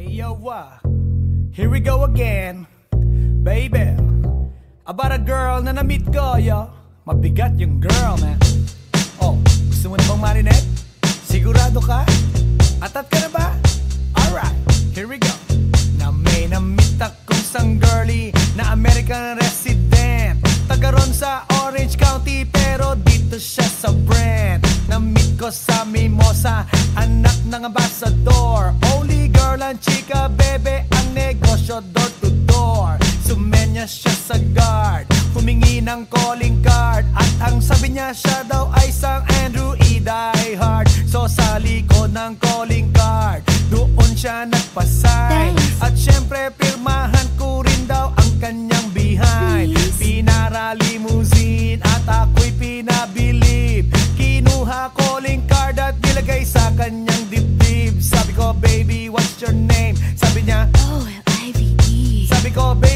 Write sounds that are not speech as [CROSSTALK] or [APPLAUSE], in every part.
Hey yo, what? Here we go again, baby. About a girl na na-meet ko, yo. Mabigat yung girl, man. Oh, gusto mo na bang marinet? Sigurado ka? Atat ka na ba? Alright, here we go. Na may na-meet akong sang girly na American resi Nagkaroon sa Orange County pero dito siya sa brand. Na-meet ko sa Mimosa, anak ng ambassador. Only girl and chica, bebe ang negosyo door to door. Sumenya siya sa guard, humingi ng calling card. At ang sabi niya siya daw ay sang Andrew E. Diehard. So sa likod ng calling card, doon siya nagpasay. At syempre pirmahan ko rin daw ang kanyang behind. Inara limousine at ako'y pinabilib. Kinuha calling card at nilagay sa kanyang dibdib. Sabi ko, baby, what's your name? Sabi niya, oh, O-L-I-V-E Sabi ko, baby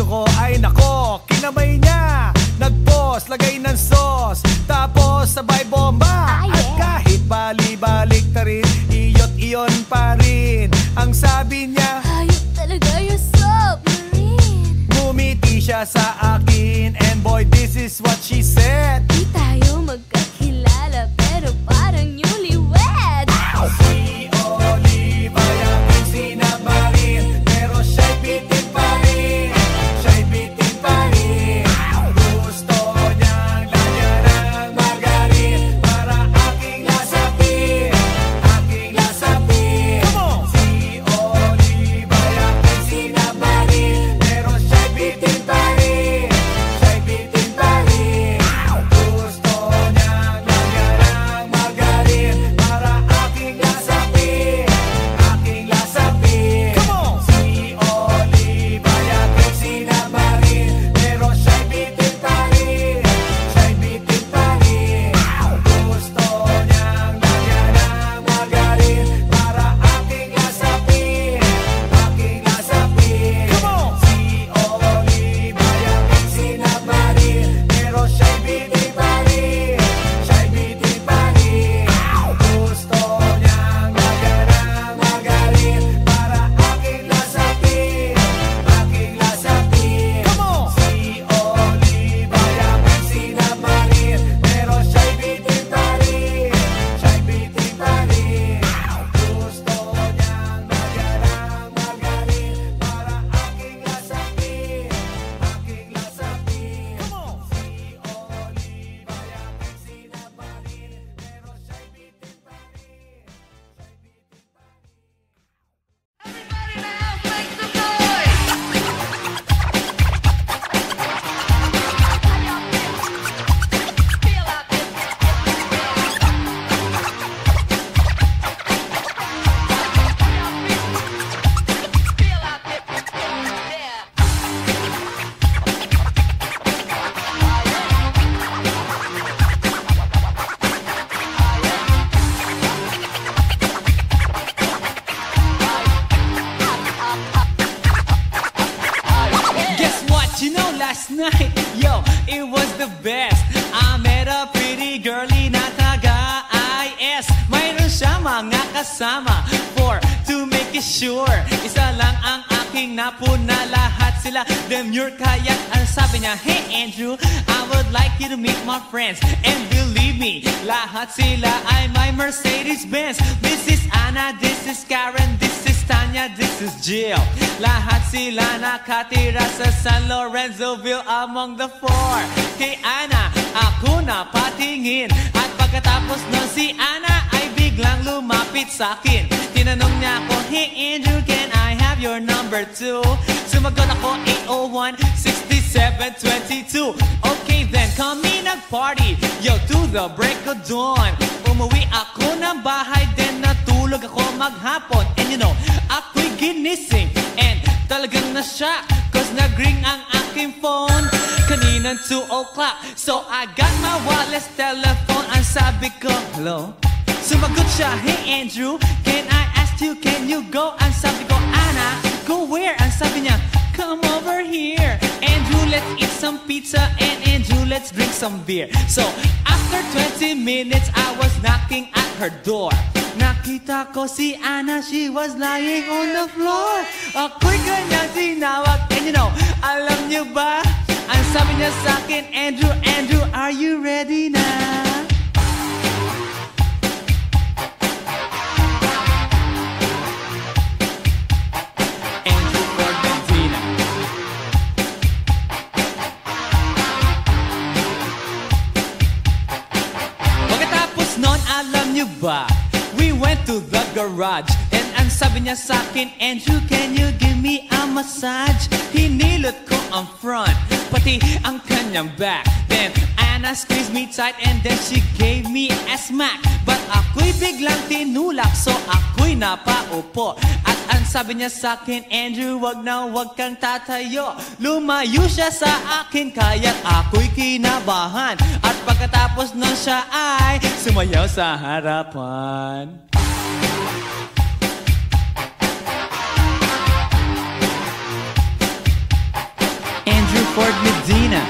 puso ko ay nako Kinamay niya Lorenzoville among the four. Kay Ana, ako na patingin. At pagkatapos nun si Ana ay biglang lumapit sa akin. Tinanong niya ako, Hey Andrew, can I have your number too? Sumagot ako 801-6722 Okay then, kami nag-party Yo, to the break of dawn. Umuwi ako ng bahay Then natulog ako maghapon And you know, ako'y ginising And talagang na-shock Cause nag-ring ang aking phone Kaninang 2 o'clock So I got my wireless telephone Ang sabi ko, hello? Sumagot siya, hey Andrew Can I ask you, can you go? Ang sabi ko, Anna, go where? Ang sabi niya, come over here Andrew, let's eat some pizza And Andrew, let's drink some beer So, after 20 minutes I was knocking at her door Nakita ko si Anna, she was lying on the floor Ako'y kanyang tinawag And you know, alam niyo ba? Ang sabi niya sa akin, Andrew, Andrew, are you ready na? To the garage. And ang sabi niya sa akin Andrew, can you give me a massage? Hinilot ko ang front Pati ang kanyang back. Then Anna squeezed me tight And then she gave me a smack. But ako'y biglang tinulak So ako'y napaupo. At ang sabi niya sa akin Andrew, wag na wag kang tatayo. Lumayo siya sa akin Kaya't ako'y kinabahan. At pagkatapos nun siya ay Sumayaw sa harapan Ford Medina.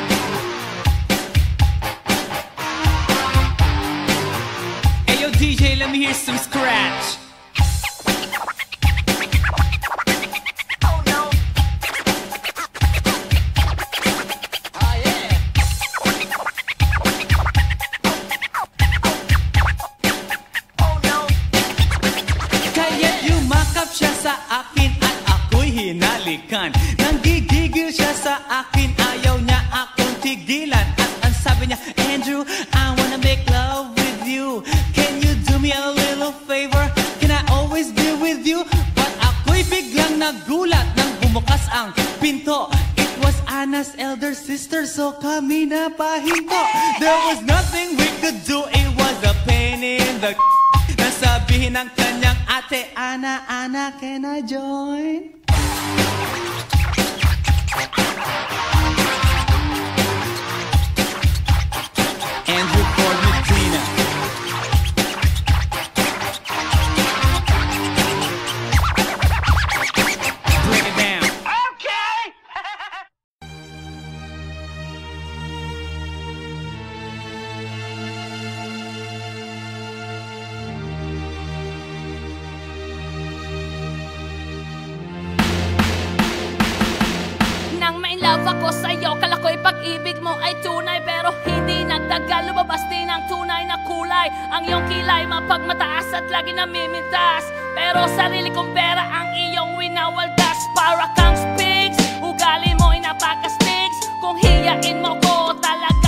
Hey yo DJ, let me hear some scratch love ako sa'yo. Kala ko'y pag-ibig mo ay tunay Pero hindi nagtagal. Lumabas din ang tunay na kulay. Ang iyong kilay mapagmataas At lagi namimintas Pero sarili kong pera Ang iyong winawaldas. Para kang spigs Ugali mo'y napaka-sticks Kung hiyain mo ko Talagang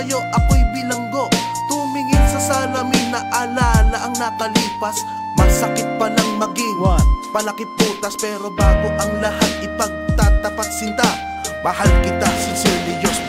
sa'yo ako'y bilanggo. Tumingin sa salamin na alala ang nakalipas. Masakit pa lang maging palakip putas Pero bago ang lahat ipagtatapat sinta. Mahal kita sincerely Diyos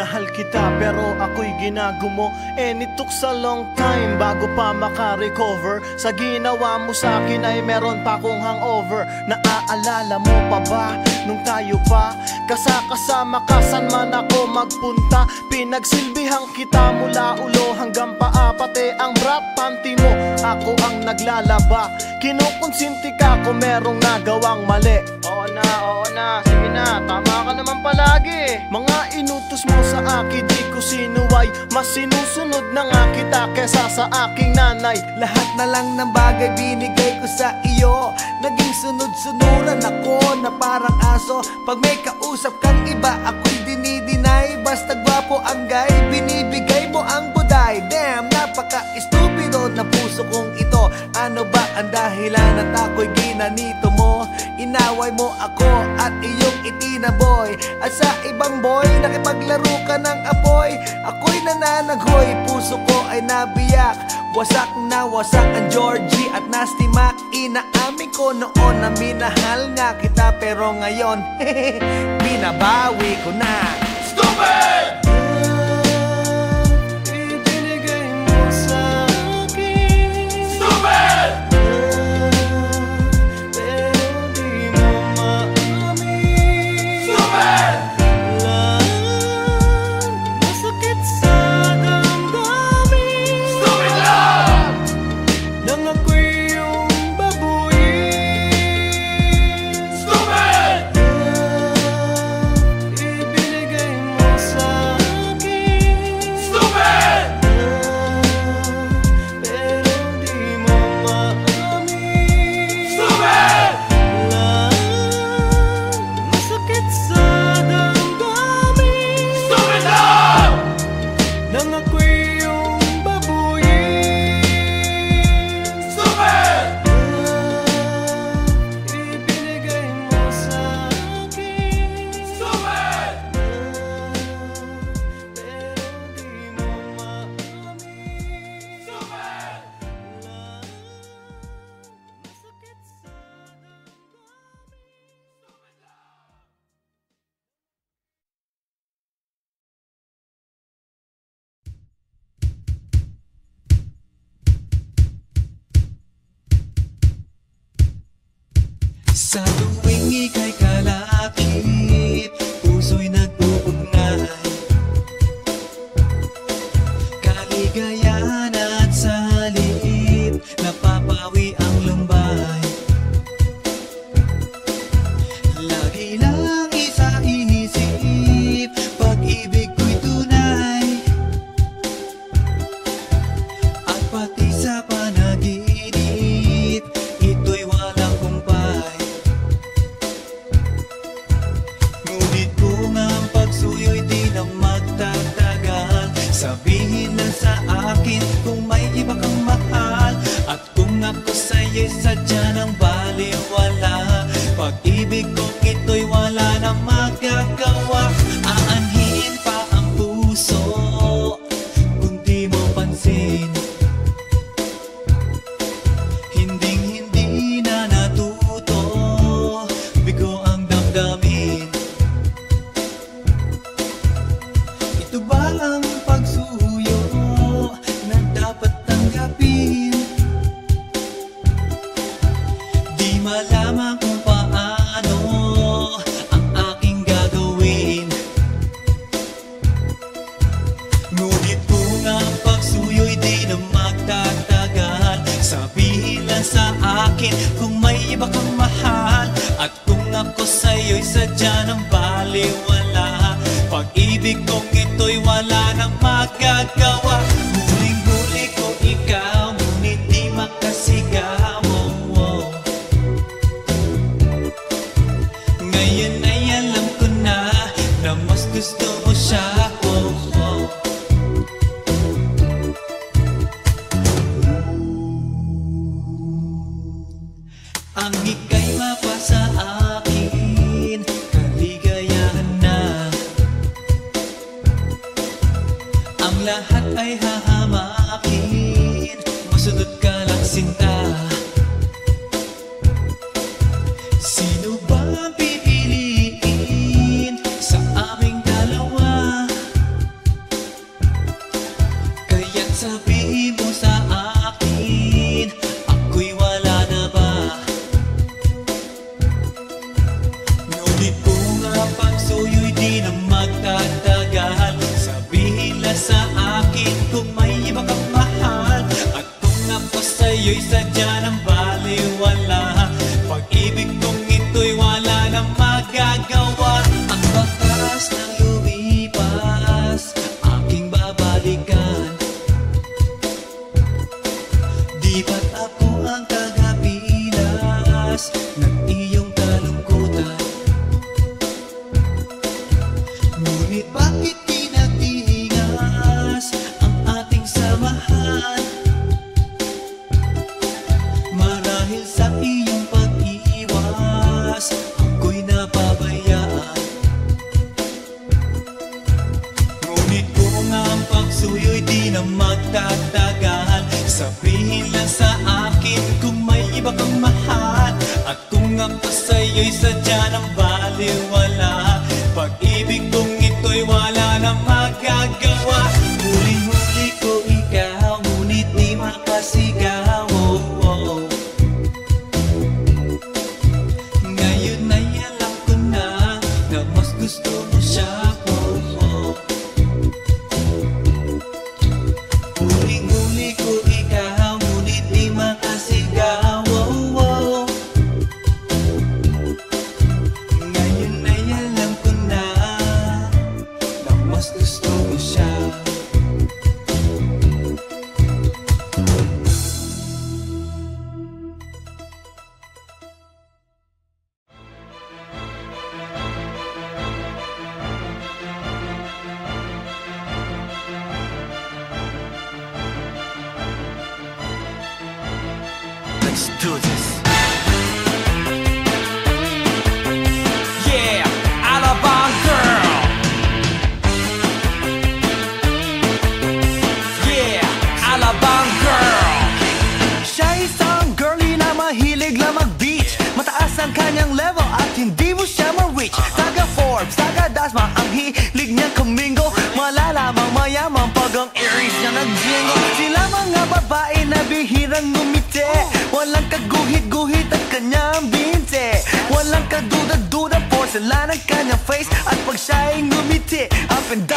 Minahal kita pero ako'y ginagumo. And it took a long time bago pa makarecover. Sa ginawa mo sa akin ay meron pa akong hangover Naaalala mo pa ba? Nung tayo pa Kasakasama ka saan man ako magpunta Pinagsilbihan kita mula ulo hanggang paa Pati ang bra panty mo. Ako ang naglalaba Kinukonsinti ka kung merong nagawang mali. Oo na, oo na, sige na, tama ka naman palagi. Mga inutos mo sa akin di ko sinuway Mas sinusunod na nga kita kesa sa aking nanay. Lahat na lang ng bagay binigay ko sa iyo Naging sunod-sunuran ako na parang aso. Pag may kausap kang iba ako'y dinidinay. Basta gwapo ang guy, binibigay mo ang buday. Damn, napaka-estupido na puso kong ito. Ano ba ang dahilan at ako'y ginanito mo? Inaway mo ako at iyong itinaboy. At sa ibang boy, nakipaglaro ka ng apoy. Ako'y nananaghoy, puso ko ay nabiyak Wasak na wasak ang Georgie at Nasty Mac Inaamin ko noon na minahal nga kita Pero ngayon, [LAUGHS] binabawi ko na. Ibinigay Sa tuwing ika'y kalakip Ang ikay mapasa akin. Na. Ang lahat ay hangin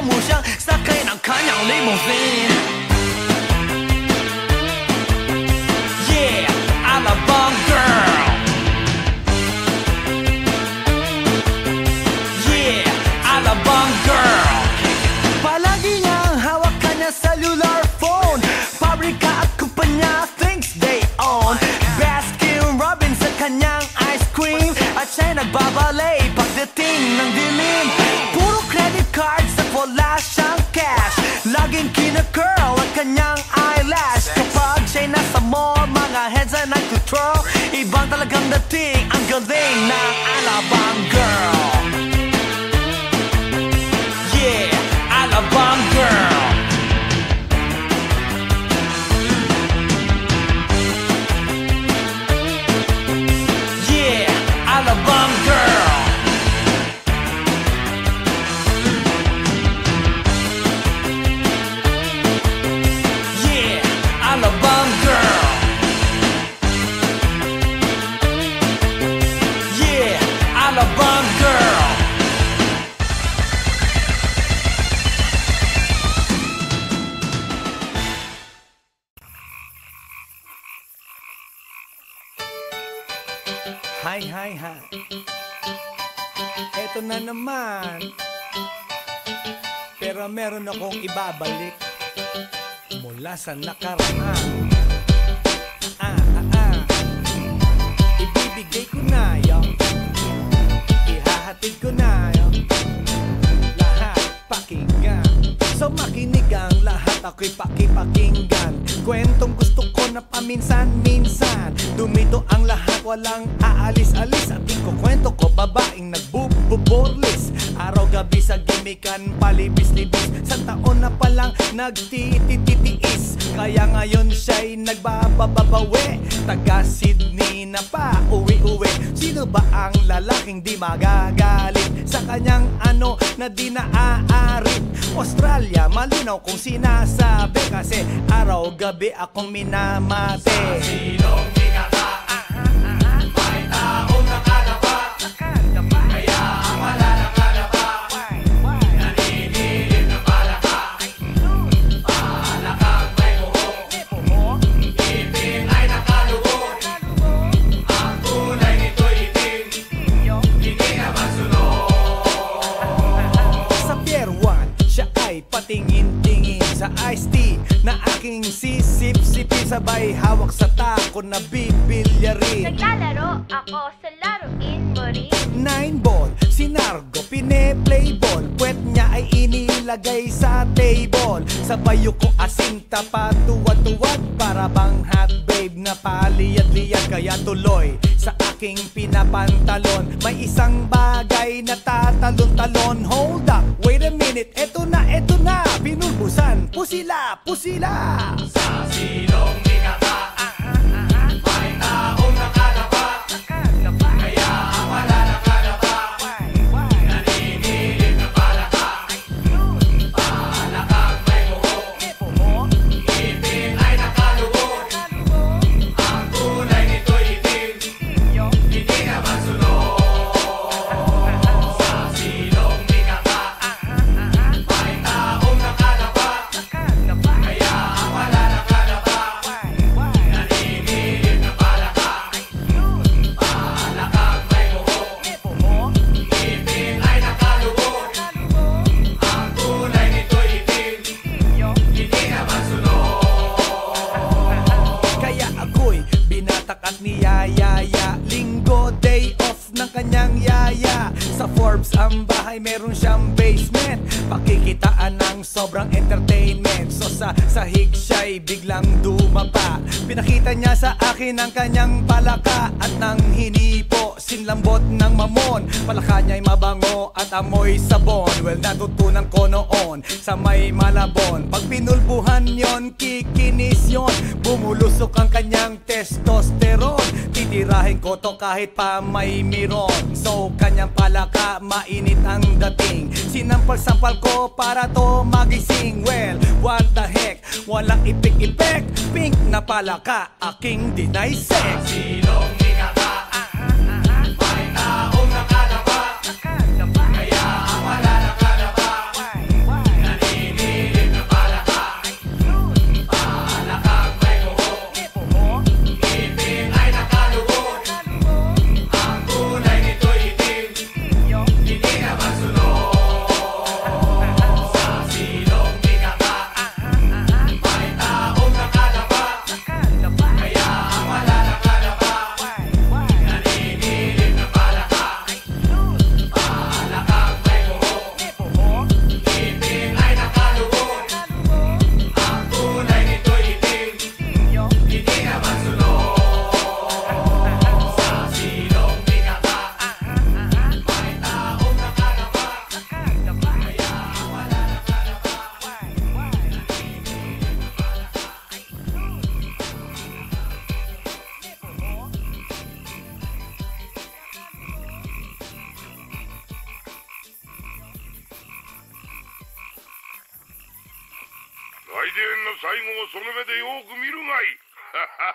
木香，撒开那看鸟的梦醒 Laging kinacurl ang kanyang eyelash. Kapag siya'y nasa mall, mga heads ay nagtutrol. Ibang talagang dating, ang galing ng Alabang Girl. Pero meron akong ibabalik mula sa nakaraan. Ah, ah, ah. Ibibigay ko na yo. Ihahatid ko na yo. Lahat pakinggan. So makinig ang lahat ako'y pakipakinggan Kwentong gusto ko na paminsan-minsan Dumito ang lahat, walang aalis-alis At ikukwento ko, babaeng nagbububorlis Araw-gabi sa gimikan, palibis-libis Sa taon na palang nagtitititiis Kaya ngayon siya'y nagbabababawi. Taga Sydney na pa, uwi-uwi. Sino ba ang lalaking di magagalit? Sa kanyang ano na di naaarit Australia, malinaw kung sinasabi. Kasi araw-gabi akong minamate. Sinong Sabay hawak sa tako na bibilyarin Naglalaro ako sa laruin mo rin. Nine ball, sinargo, pine-play ball. Puwet niya ay inilagay sa table. Sabay ko asin tapatuwad-tuwad Para bang hot babe na paliyad-liyad Kaya tuloy sa aking pinapantalon. May isang bagay na tatalon-talon. Hold up, wait a minute, eto na, eto na. Pinulbusan, pusila, pusila ang kanyang palaka At nang hinipo, sinlambot ng mamon. Palaka niya'y mabango at amoy sabon. Well natutunan ko noon sa may kahit pa may miron So kanyang palaka, mainit ang dating. Sinampal-sampal ko para to magising. Well, what the heck, walang ipik-ipek Pink na palaka, aking deny sex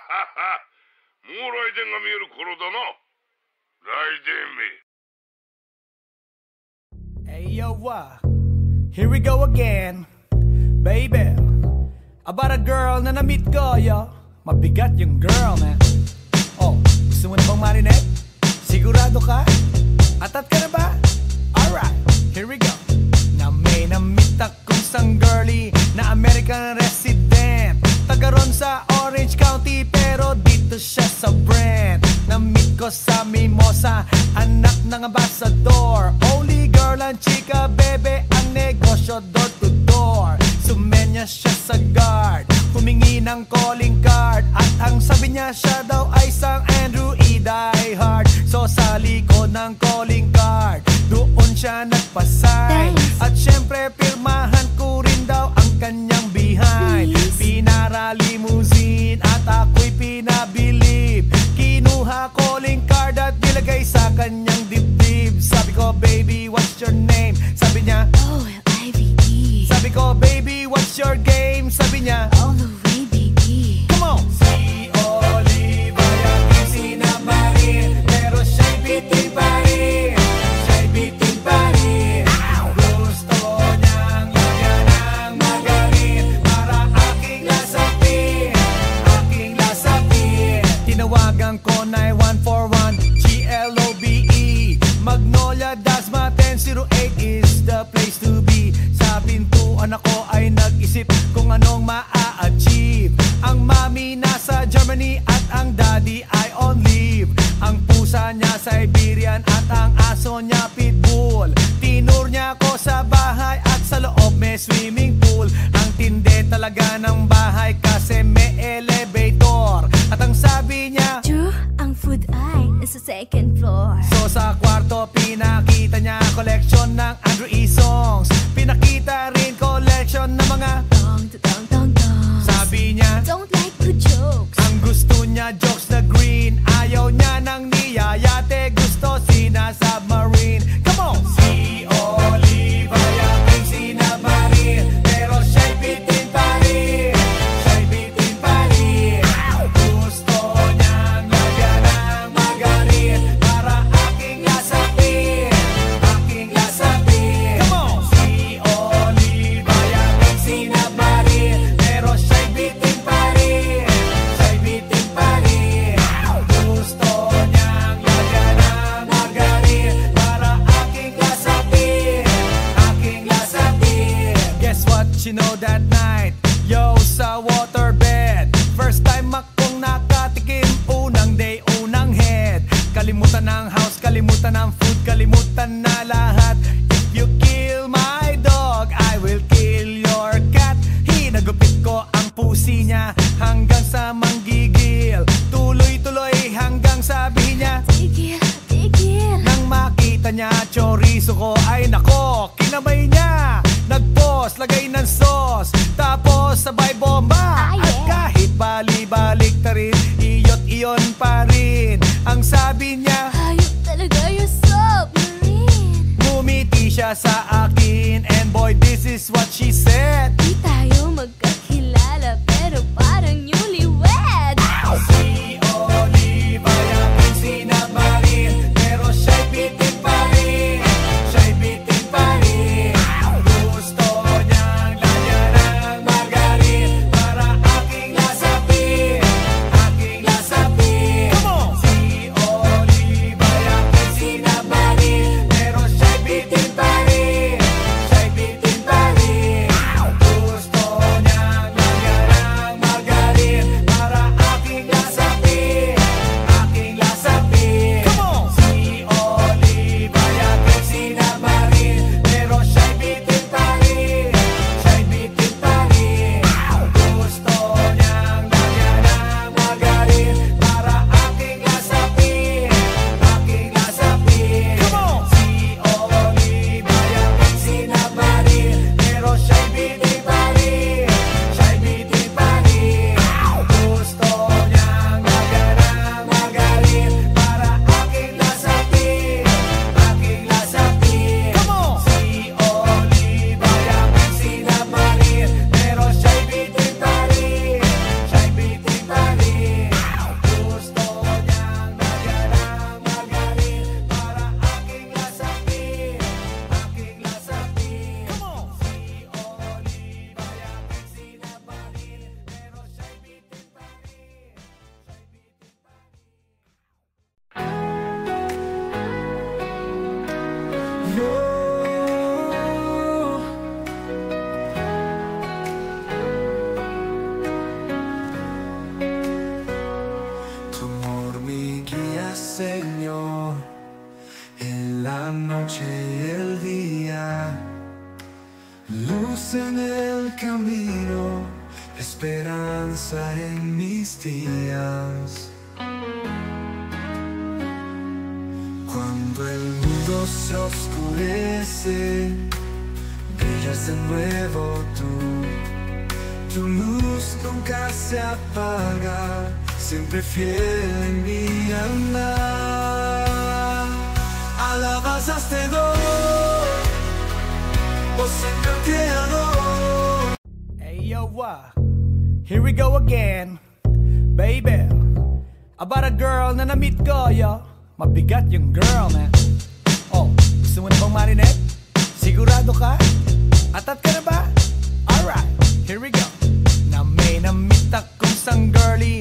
[LAUGHS] もう雷電が見える頃だな雷電め Hey yo, why? Here we go again Baby About a girl na na-meet ko, yo Mabigat yung girl, man Oh, gusto mo na bang marinig? Sigurado ka? Atat ka na ba? Alright, here we go Na may na-meet akong sang girly Na American resident Taga ron sa Orange County pero dito siya sa brand. Na-meet ko sa Mimosa, anak ng ambassador. Only girl and chica, bebe ang negosyo door to door. Sumenya siya sa guard, humingi ng calling card. At ang sabi niya siya daw ay sang Andrew E. Diehard So sa likod ng calling card, doon siya nagpasay At syempre pirmahan siempre fiel en mi andar. Alabanzas te doy, oh Señor te adoro. Hey yo, what? Here we go again, baby. About a girl na na-meet ko, yo. Mabigat yung girl, man. Oh, gusto mo na bang marinig? Sigurado ka? Atat ka na ba? Alright, here we go. Na may na-meet akong isang girly na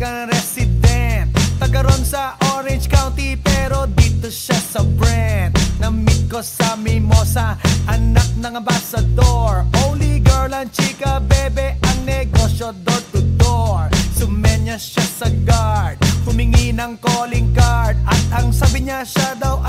American resident. Taga ron sa Orange County pero dito siya sa Brent. Na-meet ko sa Mimosa, anak ng ambassador. Only girl ang chika, bebe, ang negosyo door to door. Sumenya siya sa guard, humingi ng calling card. At ang sabi niya siya daw